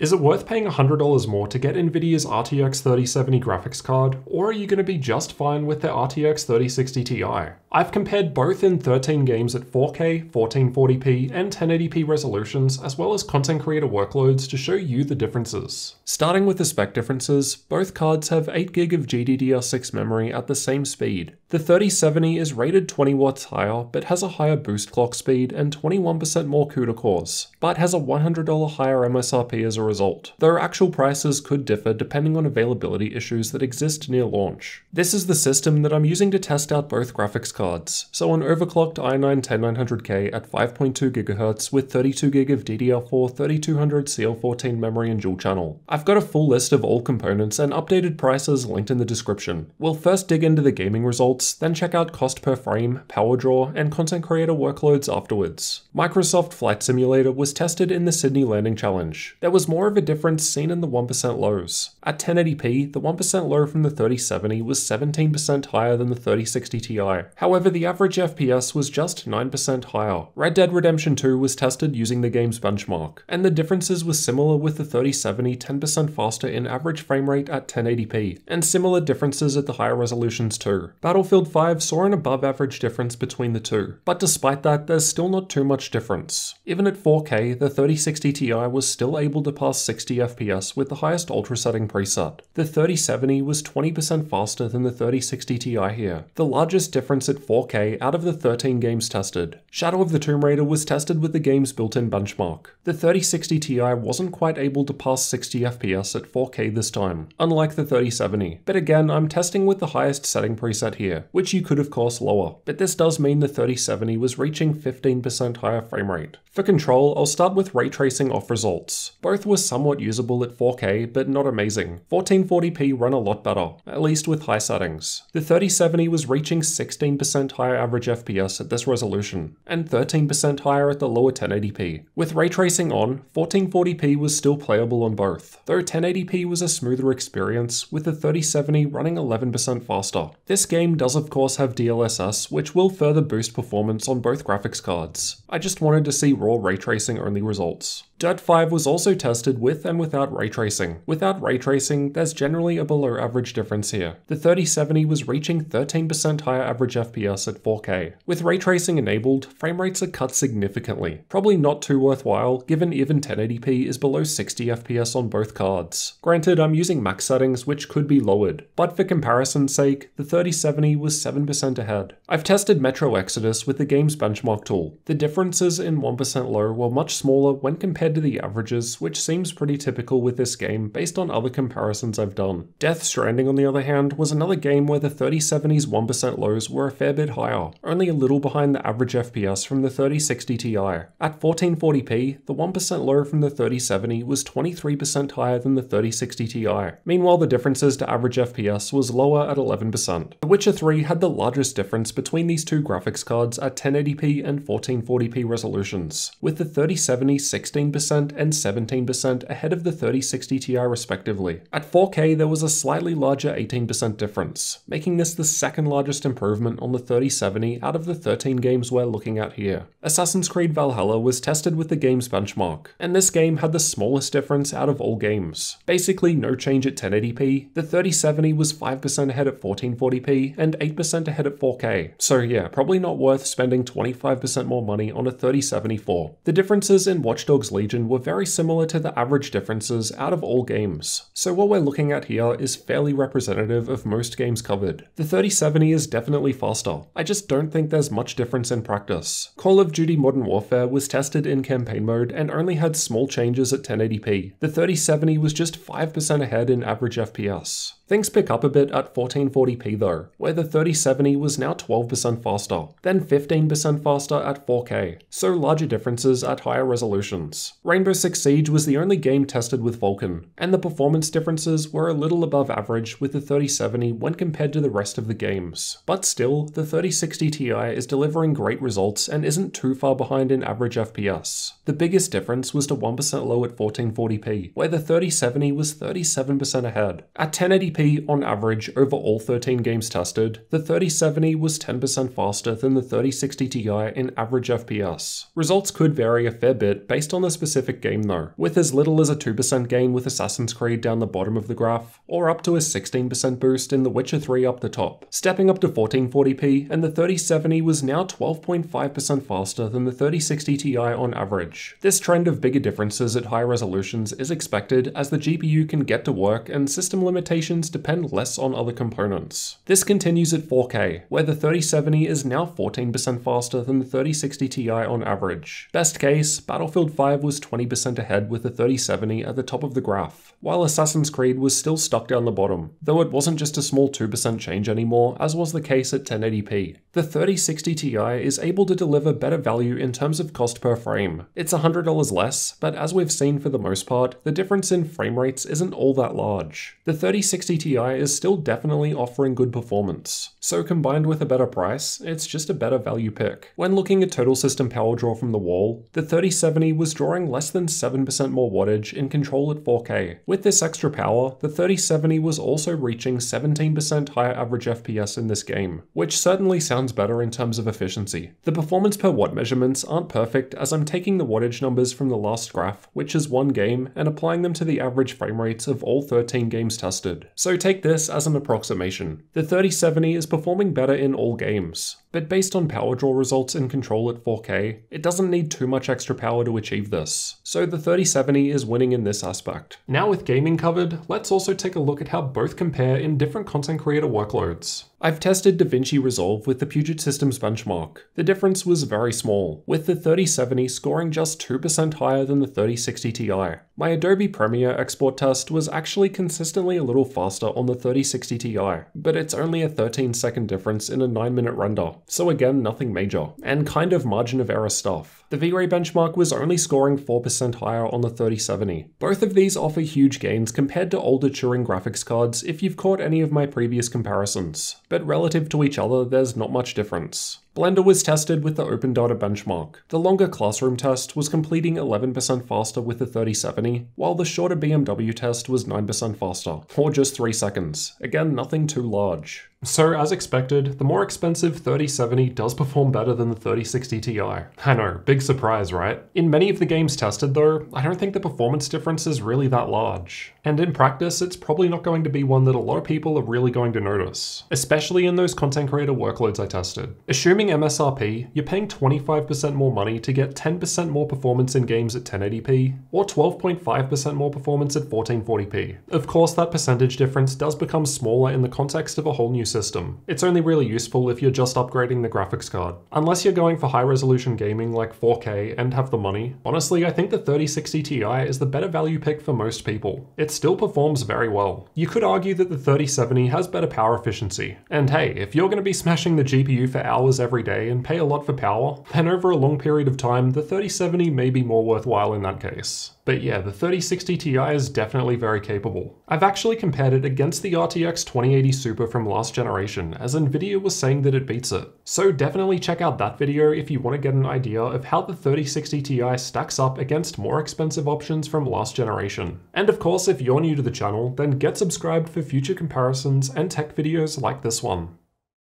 Is it worth paying $100 more to get Nvidia's RTX 3070 graphics card, or are you going to be just fine with the RTX 3060 Ti? I've compared both in 13 games at 4K, 1440p, and 1080p resolutions, as well as content creator workloads to show you the differences. Starting with the spec differences, both cards have 8GB of GDDR6 memory at the same speed. The 3070 is rated 20 watts higher, but has a higher boost clock speed and 21% more CUDA cores, but has a $100 higher MSRP as a result, though actual prices could differ depending on availability issues that exist near launch. This is the system that I'm using to test out both graphics cards, so an overclocked i9 10900K at 5.2 GHz with 32GB of DDR4 3200 CL14 memory and dual channel. I've got a full list of all components and updated prices linked in the description. We'll first dig into the gaming results, then check out cost per frame, power draw, and content creator workloads afterwards. Microsoft Flight Simulator was tested in the Sydney Landing Challenge. There was more of a difference seen in the 1% lows. At 1080p, the 1% low from the 3070 was 17% higher than the 3060 Ti. However, the average FPS was just 9% higher. Red Dead Redemption 2 was tested using the game's benchmark, and the differences were similar with the 3070 10% faster in average frame rate at 1080p, and similar differences at the higher resolutions too. Battlefield 5 saw an above average difference between the two, but despite that, there's still not too much difference. Even at 4K, the 3060 Ti was still able to pass 60 FPS with the highest ultra setting preset. The 3070 was 20% faster than the 3060 Ti here, the largest difference at 4K out of the 13 games tested. Shadow of the Tomb Raider was tested with the game's built-in benchmark. The 3060 Ti wasn't quite able to pass 60 FPS at 4K this time, unlike the 3070. But again, I'm testing with the highest setting preset here, which you could of course lower, but this does mean the 3070 was reaching 15% higher frame rate. For control, I'll start with ray tracing off results. Both were somewhat usable at 4K, but not amazing. 1440p run a lot better, at least with high settings. The 3070 was reaching 16% higher average FPS at this resolution, and 13% higher at the lower 1080p. With ray tracing on, 1440p was still playable on both, though 1080p was a smoother experience, with the 3070 running 11% faster. This game does of course have DLSS, which will further boost performance on both graphics cards. I just wanted to see raw ray tracing only results. Dirt 5 was also tested with and without ray tracing. Without ray tracing, there's generally a below average difference here. The 3070 was reaching 13% higher average FPS at 4K. With ray tracing enabled, frame rates are cut significantly. Probably not too worthwhile, given even 1080p is below 60 FPS on both cards. Granted, I'm using max settings which could be lowered, but for comparison's sake, the 3070 was 7% ahead. I've tested Metro Exodus with the game's benchmark tool. The differences in 1% low were much smaller when compared to the averages, which seems pretty typical with this game based on other comparisons I've done. Death Stranding, on the other hand, was another game where the 3070's 1% lows were a fair bit higher, only a little behind the average FPS from the 3060 Ti. At 1440p, the 1% low from the 3070 was 23% higher than the 3060 Ti. Meanwhile, the differences to average FPS was lower at 11%. The Witcher 3 had the largest difference between these two graphics cards at 1080p and 1440p resolutions, with the 3070 16% and 17% ahead of the 3060 Ti respectively. At 4K, there was a slightly larger 18% difference, making this the second largest improvement on the 3070 out of the 13 games we're looking at here. Assassin's Creed Valhalla was tested with the game's benchmark, and this game had the smallest difference out of all games. Basically no change at 1080p, the 3070 was 5% ahead at 1440p and 8% ahead at 4K. So yeah, probably not worth spending 25% more money on a 3074. The differences in Watch Dogs Legion were very similar to the average differences out of all games. So what we're looking at here is fairly representative of most games covered. The 3070 is definitely faster. I just don't think there's much difference in practice. Call of Duty Modern Warfare was tested in campaign mode and only had small changes at 1080p. The 3070 was just 5% ahead in average FPS. Things pick up a bit at 1440p though, where the 3070 was now 12% faster, then 15% faster at 4K, so larger differences at higher resolutions. Rainbow Six Siege was the only game tested with Vulkan, and the performance differences were a little above average with the 3070 when compared to the rest of the games. But still, the 3060 Ti is delivering great results and isn't too far behind in average FPS. The biggest difference was to 1% low at 1440p, where the 3070 was 37% ahead. At 1080p 1080p on average over all 13 games tested, the 3070 was 10% faster than the 3060 Ti in average FPS. Results could vary a fair bit based on the specific game though, with as little as a 2% gain with Assassin's Creed down the bottom of the graph, or up to a 16% boost in The Witcher 3 up the top. Stepping up to 1440p, and the 3070 was now 12.5% faster than the 3060 Ti on average. This trend of bigger differences at high resolutions is expected as the GPU can get to work and system limitations depend less on other components. This continues at 4K, where the 3070 is now 14% faster than the 3060 Ti on average. Best case, Battlefield 5 was 20% ahead with the 3070 at the top of the graph, while Assassin's Creed was still stuck down the bottom, though it wasn't just a small 2% change anymore, as was the case at 1080p. The 3060 Ti is able to deliver better value in terms of cost per frame. It's $100 less, but as we've seen for the most part, the difference in frame rates isn't all that large. The 3060 Ti is still definitely offering good performance, so combined with a better price, it's just a better value pick. When looking at total system power draw from the wall, the 3070 was drawing less than 7% more wattage in control at 4K. With this extra power, the 3070 was also reaching 17% higher average FPS in this game, which certainly sounds better in terms of efficiency. The performance per watt measurements aren't perfect as I'm taking the wattage numbers from the last graph, which is one game, and applying them to the average frame rates of all 13 games tested. So take this as an approximation. The 3070 is performing better in all games, but based on power draw results in Control at 4K, it doesn't need too much extra power to achieve this, so the 3070 is winning in this aspect. Now with gaming covered, let's also take a look at how both compare in different content creator workloads. I've tested DaVinci Resolve with the Puget Systems benchmark. The difference was very small, with the 3070 scoring just 2% higher than the 3060 Ti. My Adobe Premiere export test was actually consistently a little faster on the 3060 Ti, but it's only a 13 second difference in a 9 minute render, so again nothing major, and kind of margin of error stuff. The V-Ray benchmark was only scoring 4% higher on the 3070. Both of these offer huge gains compared to older Turing graphics cards if you've caught any of my previous comparisons, but relative to each other there's not much difference. Blender was tested with the OpenData benchmark. The longer classroom test was completing 11% faster with the 3070, while the shorter BMW test was 9% faster, or just 3 seconds. Again, nothing too large. So as expected, the more expensive 3070 does perform better than the 3060 Ti. I know, big surprise, right? In many of the games tested though, I don't think the performance difference is really that large. And in practice, it's probably not going to be one that a lot of people are really going to notice, especially in those content creator workloads I tested. Assuming MSRP, you're paying 25% more money to get 10% more performance in games at 1080p, or 12.5% more performance at 1440p. Of course, that percentage difference does become smaller in the context of a whole new system. It's only really useful if you're just upgrading the graphics card. Unless you're going for high resolution gaming like 4K and have the money, honestly I think the 3060 Ti is the better value pick for most people. It still performs very well. You could argue that the 3070 has better power efficiency. And hey, if you're going to be smashing the GPU for hours every day and pay a lot for power, then over a long period of time the 3070 may be more worthwhile in that case. But yeah, the 3060 Ti is definitely very capable. I've actually compared it against the RTX 2080 Super from last generation, as Nvidia was saying that it beats it. So definitely check out that video if you want to get an idea of how the 3060 Ti stacks up against more expensive options from last generation. And of course, if you're new to the channel, then get subscribed for future comparisons and tech videos like this one.